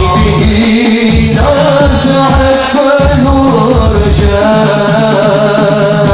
قلبي نازعت بنور جاه